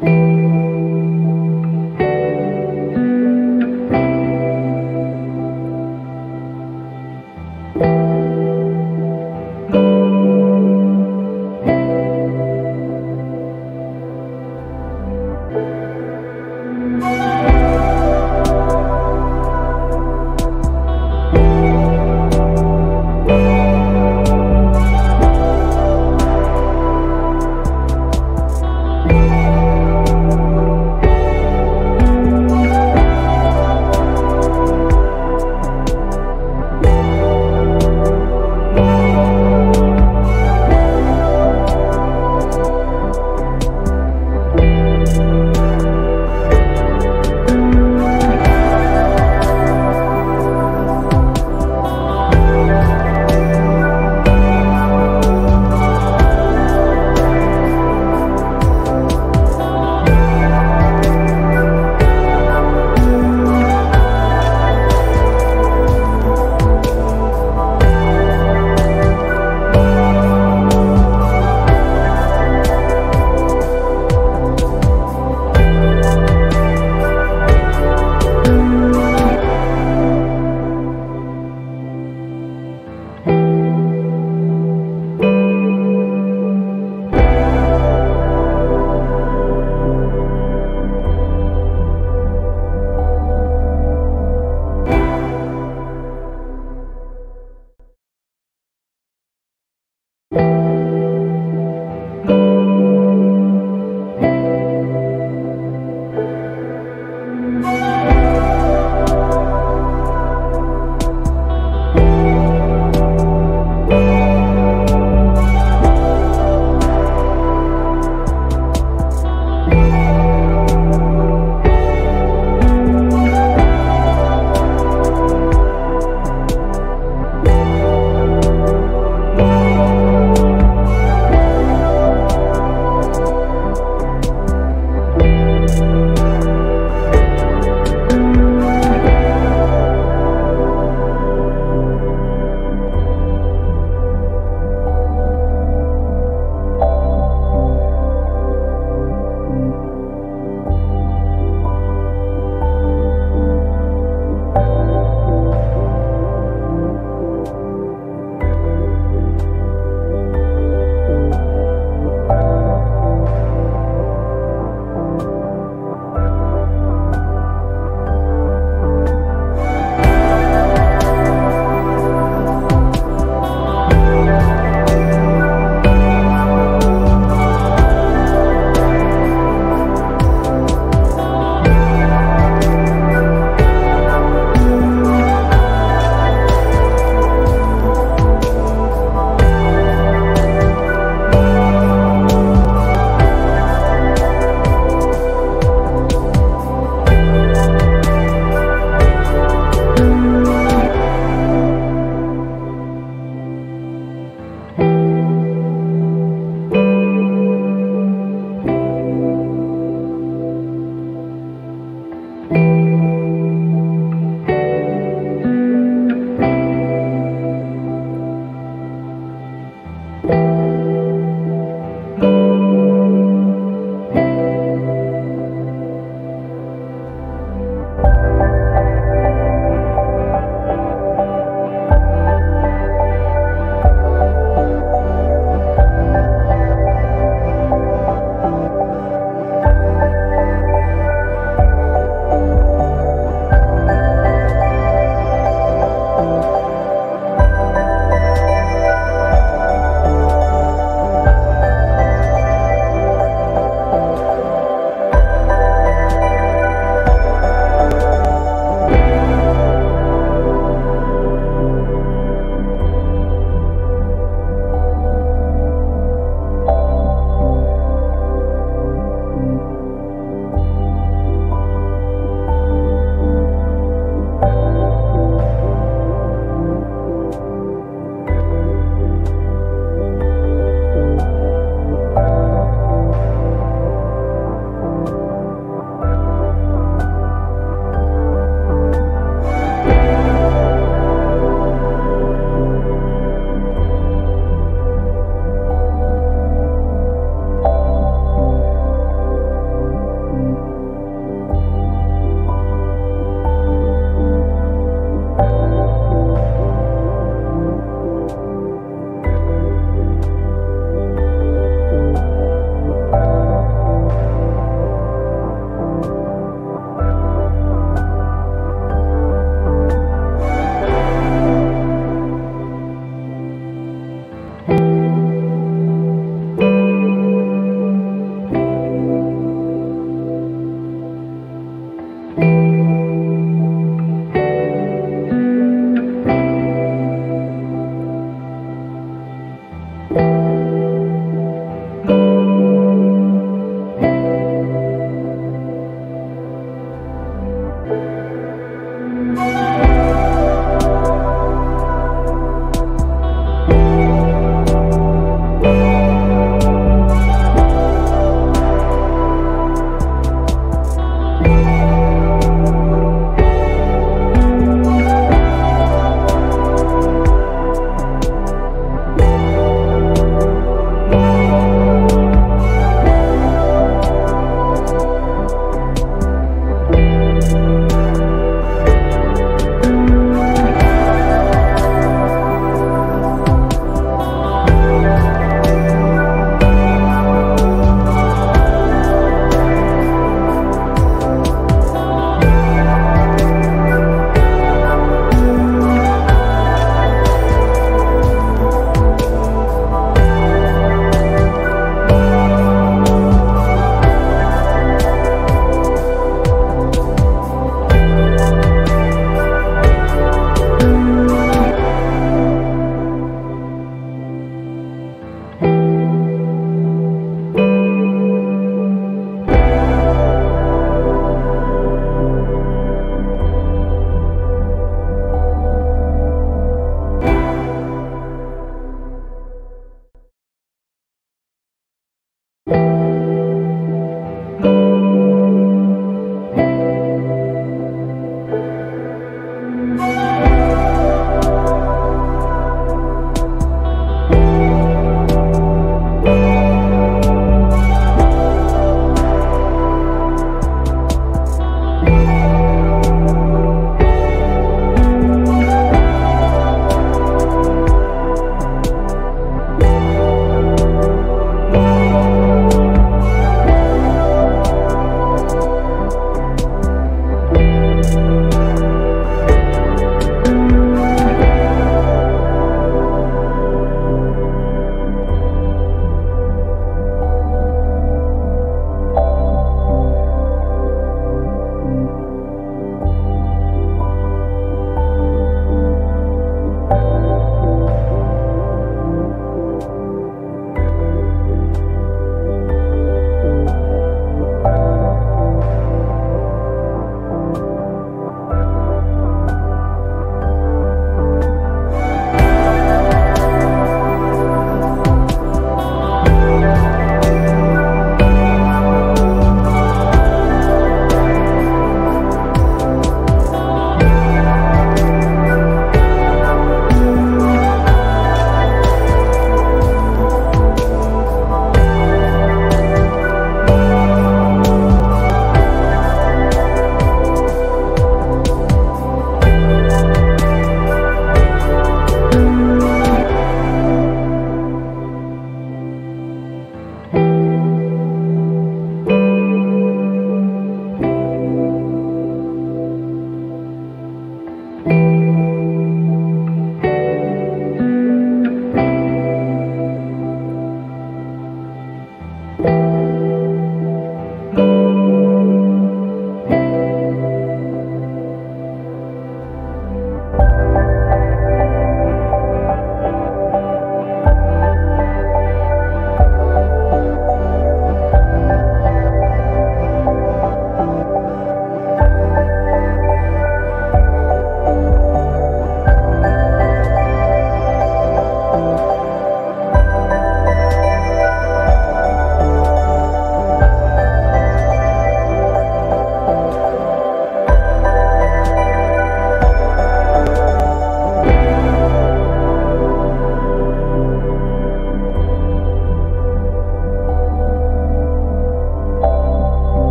Música